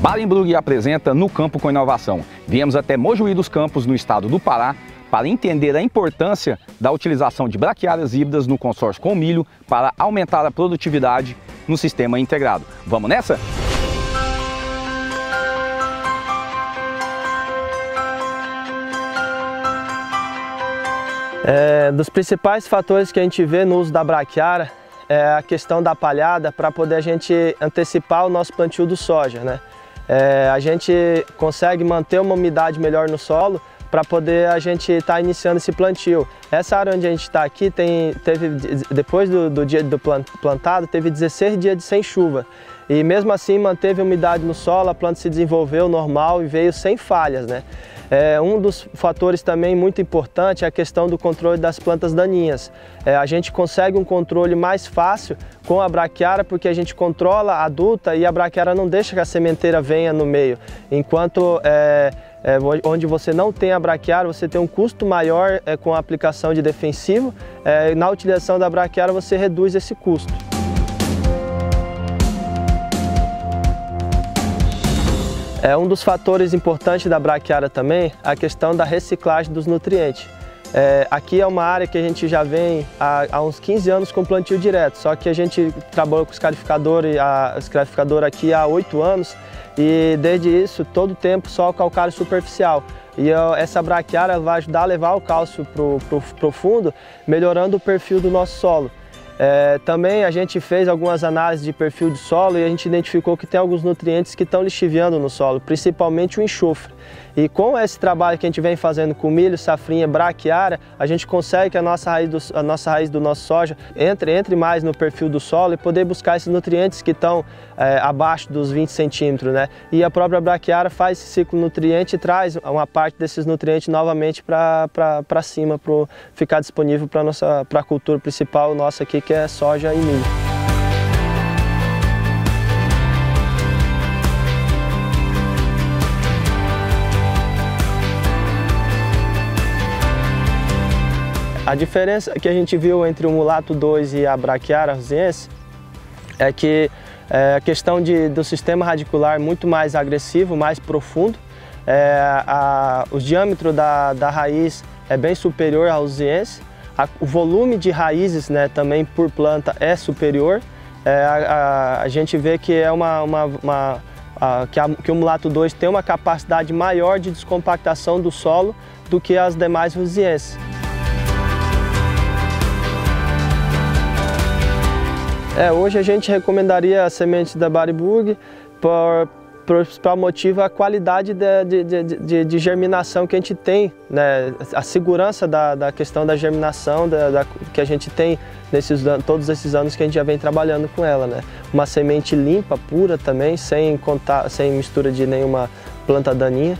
Barenbrug apresenta No Campo com Inovação. Viemos até Mojuí dos Campos, no estado do Pará, para entender a importância da utilização de braquiárias híbridas no consórcio com milho para aumentar a produtividade no sistema integrado. Vamos nessa? É, dos principais fatores que a gente vê no uso da braquiária é a questão da palhada para poder a gente antecipar o nosso plantio do soja. Né? É, a gente consegue manter uma umidade melhor no solo para poder a gente estar tá iniciando esse plantio. Essa área onde a gente está aqui, tem, teve, depois do, do dia do plantado, teve 16 dias de sem chuva. E mesmo assim manteve umidade no solo, a planta se desenvolveu normal e veio sem falhas. Né? É, um dos fatores também muito importante é a questão do controle das plantas daninhas. É, a gente consegue um controle mais fácil com a braquiária porque a gente controla a adulta e a braquiária não deixa que a sementeira venha no meio. Enquanto é, é, onde você não tem a braquiária, você tem um custo maior é, com a aplicação de defensivo. É, na utilização da braquiária você reduz esse custo. É um dos fatores importantes da braquiária também a questão da reciclagem dos nutrientes. É, aqui é uma área que a gente já vem há, há, uns 15 anos com plantio direto, só que a gente trabalhou com escarificador, a escarificador aqui há 8 anos e desde isso todo o tempo só calcário superficial. E essa braquiária vai ajudar a levar o cálcio para o profundo, melhorando o perfil do nosso solo. É, também a gente fez algumas análises de perfil de solo e a gente identificou que tem alguns nutrientes que estão lixiviando no solo, principalmente o enxofre. E com esse trabalho que a gente vem fazendo com milho, safrinha, braquiária, a gente consegue que a nossa raiz do, a nossa raiz do nosso soja entre, entre mais no perfil do solo e poder buscar esses nutrientes que estão é, abaixo dos 20 centímetros. Né? E a própria braquiária faz esse ciclo nutriente e traz uma parte desses nutrientes novamente para cima, para ficar disponível para a cultura principal nossa aqui, que é soja e milho. A diferença que a gente viu entre o Mulato 2 e a Brachiara rosense é que é, a questão de, do sistema radicular muito mais agressivo, mais profundo. É, a, o diâmetro da, da raiz é bem superior ao rosense. o volume de raízes né, também por planta é superior. É, a, a, a, gente vê que é uma, uma, uma que, que, o Mulato 2 tem uma capacidade maior de descompactação do solo do que as demais rosienses. É, hoje a gente recomendaria a semente da Bariburg por, principal motivo a qualidade de, de, de, de, germinação que a gente tem, né? a segurança da, da questão da germinação da, da, que a gente tem nesses todos esses anos que a gente já vem trabalhando com ela. Né? Uma semente limpa, pura também, sem, contar, sem mistura de nenhuma planta daninha.